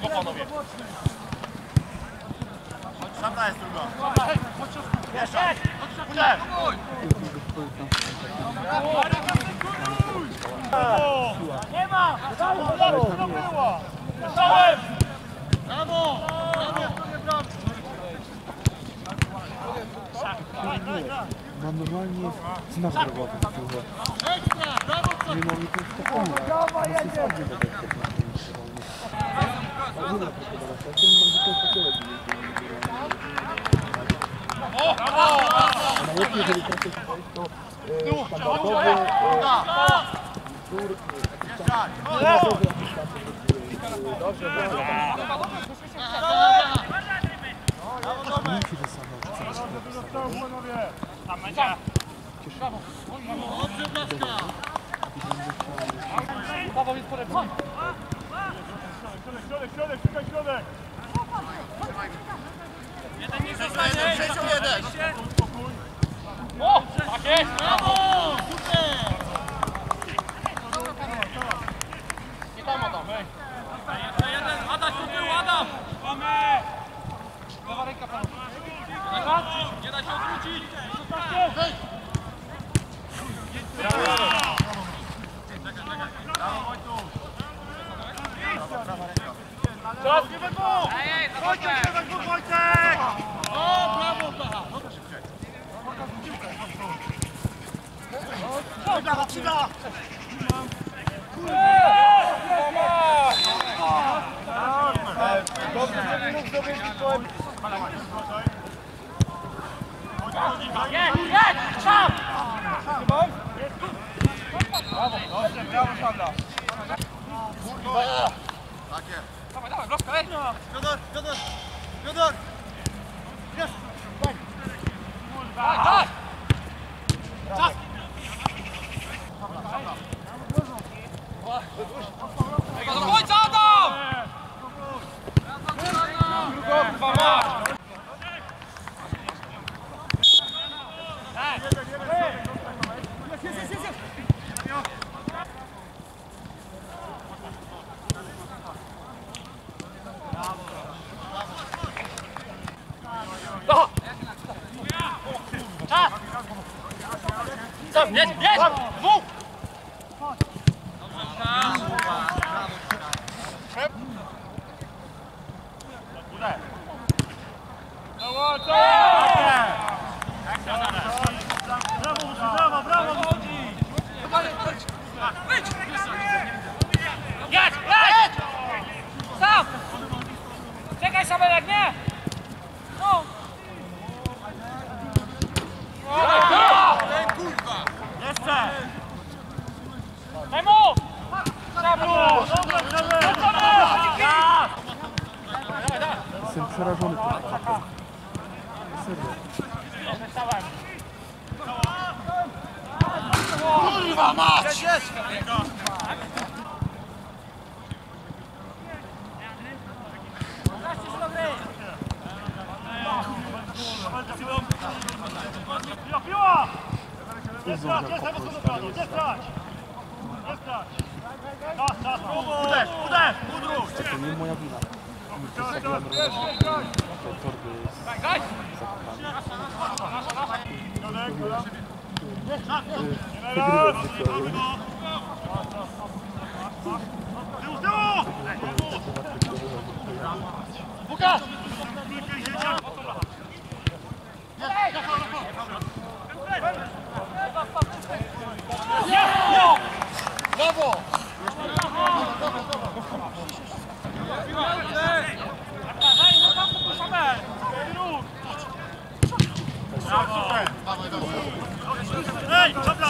tego panowie. Szata jest druga. Jeszcze. Nie ma! Brawo! To! Dostałem! Brawo! Mam normalnie znak drogowy w górze. Ekstra! Brawo! co? Nie mam nic jedzie! Najlepiej, jeżeli trafię tutaj, to e, standardowy e, e, jakiś tam finansowy, jakiś tam dobrze, dobrze. Nie się będzie. Dobrze, Blaszka! Paweł jest po Środek, środek, środek, szukaj środek! Jeden nie zostanie! Jeden! O! Tak jest! Trzyma! Dobrze, że mógł zdobyć swoje Jedź, jedź! Sam! Dobrze, brawo Sandra. Takie. Dawaj, dawaj, Bloska, ej! Piotr, Piotr! Piotr! Jest! Daj, daj! Czas! Kurwa mać! Do! Czas! Sam, jedź, jedź! Dwóch! Brawo, brawo, brawo! Jedź, jedź! Sam! Czekaj, Szabelek, nie! No! Jeszcze! Temu! Szablu! Dobra, dobra! Jestem przerażony tym atakiem. Serio. Kurwa mać! Nie Uzą strać, na nie czas, uderz, uderz, udróż! To nie moja wina. To stawiłem rower. Te torby z zwykle. Tył, tył! Łukasz! Top line!